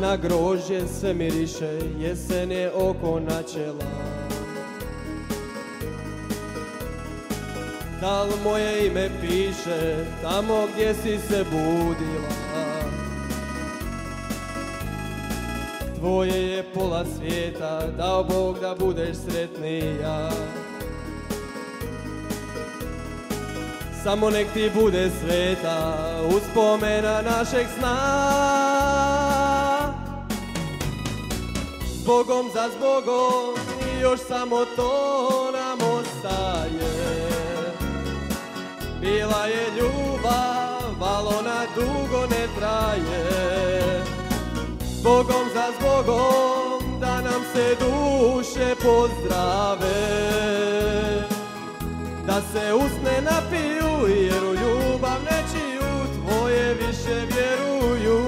Na grožje se miriše, jesen je oko načela. Da li moje ime piše tamo gdje si se budila? Tvoje je pola svijeta, dao Bog da budeš sretnija. Samo nek ti bude sveta uspomena našeg sna Zbogom za zbogom i još samo to nam ostaje. Bila je ljubav, ali ona dugo ne traje. Zbogom za zbogom da nam se duše pozdrave. Da se usne napiju jer u ljubav nečiju tvoje više vjeruju.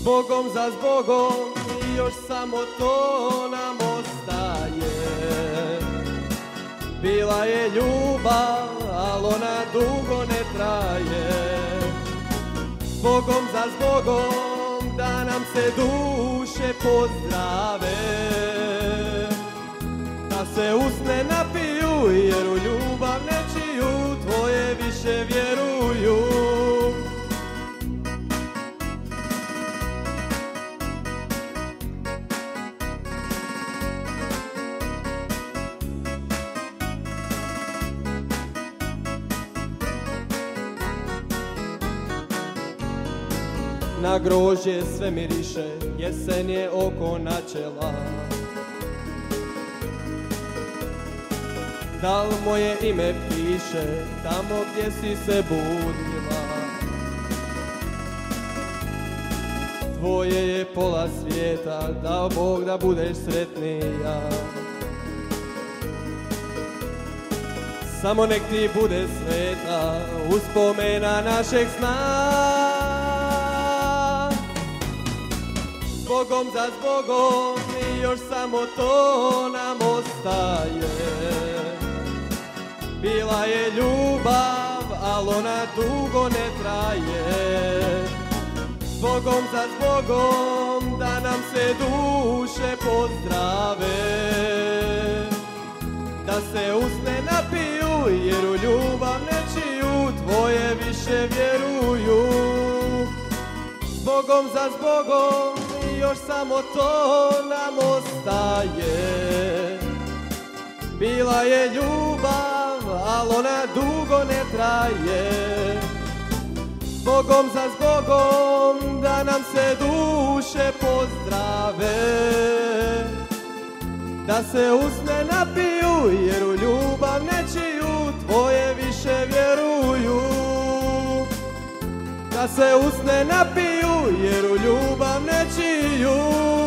Zbogom za zbogom i još samo to nam ostaje. Bila je ljubav, ali ona dugo ne traje. Zbogom za zbogom da nam se duše pozdrave. Da se usne napiju jer u ljubav nečiju tvoje više vjeruju Na grožje sve miriše, jesen je oko načela. Da li moje ime piše tamo gdje si se budila? Tvoje je pola svijeta, dao Bog da budeš sretnija. Samo nek ti bude sveta uspomena našeg sna Zbogom za zbogom i još samo to nam ostaje. Bila je ljubav, ali ona dugo ne traje. Zbogom za zbogom da nam se duše pozdrave. Da se usne napiju jer u ljubav nečiju tvoje više vjeruju. Zbogom za zbogom još samo to nam ostaje. Bila je ljubav, ali ona dugo ne traje. Zbogom za zbogom da nam se duše pozdrave. Da se usne napiju jer u ljubav nečiju tvoje više vjeruju. Da se usne napiju jer u ljubav nečiju